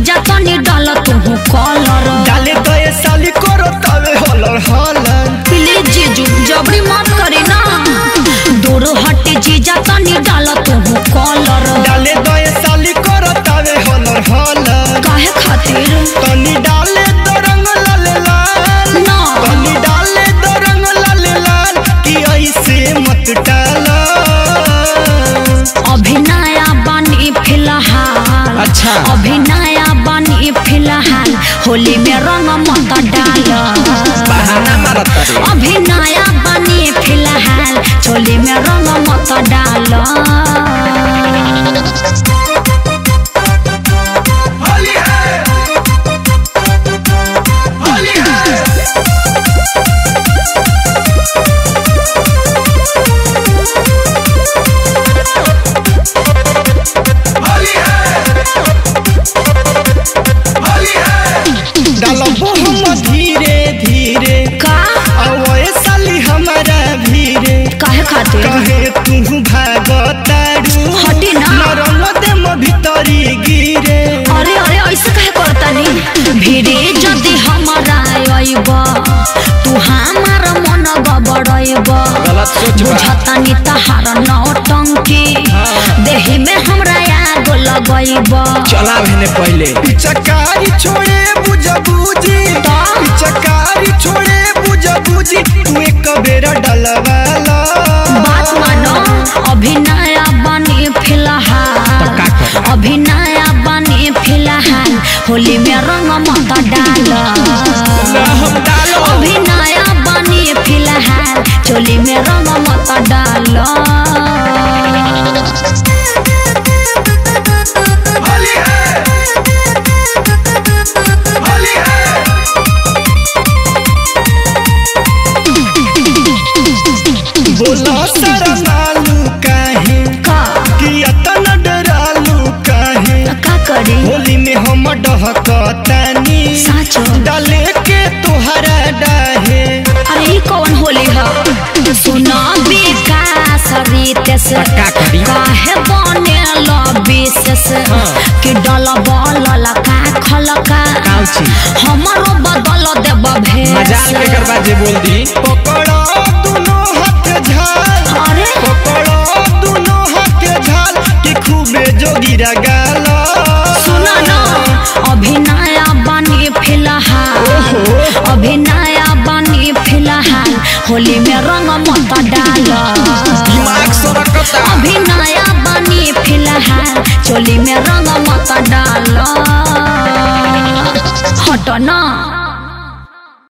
जीजा तनी डाल तू कलर डाले तो ये साली करो तवे हलर हलर प्लीज़ जीजू जबरी मत करी ना दूर हट जीजा तनी डाल तू कलर डाले तो ये साली करो तवे हलर हलर काहे खातिर तनी डाले तो रंग लाल लाल ना तनी डाले तो रंग लाल लाल कि ऐसे मत डाला अभी नया बनी फ़िलहाल अच्छा। अभी होली में रंग मत डाल। बहाना अभी नया भिड़े जदि हमारा आइब तू हमार मन गबड़ाइब गलत सोच बा। बुझतानी तहार नौटंकी। देही में हमरा आग लगइब। चला भेने पहले। चकारी छोड़े बुझ बूझी चकारी छोड़े बुझ बूझी तू एक बेर डलवाला। बात मानो अभी नया बनी फ़िलहाल बोला शरमालू काहे कि अतन डरालू काहे। का करी? होली में हम डहकतानी डाले के तोहरा डाहे। अरे ई कौन होली है? सुना विकास रीतेस काहे बने विशेष कि डल बल का खलका। हमारो बदल देब भेष मजाल के करबा जे बोल दी। पकड़ो। जोगी रगाला सुना ना अभी नया बनी फ़िलहाल। अभी नया बनी फ़िलहाल। होली में रंग मत डाल। अभी नया बनी फ़िलहाल। चोली में रंग मत डाल। हट ना।